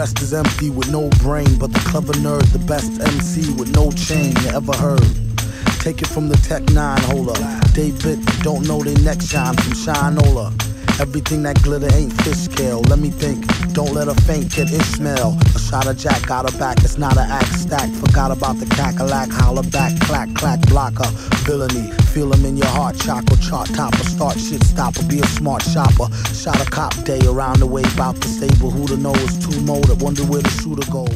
rest is empty with no brain. But the clever nerd, the best MC with no chain you ever heard. Take it from the Tech 9 hold holder. David don't know they neck shine from Shinola. Everything that glitter ain't fish scale. Let me think, don't let her faint, kid Ishmael. A shot of Jack got her back, it's not an act stack. Forgot about the cackalack, holler back, clack, clack, blocker. Villainy, feel him in your heart, chakra, chart topper, start shit stopper, be a smart shopper. Shot a cop day around the way, bout the stable, who to know is two motor, wonder where the shooter go.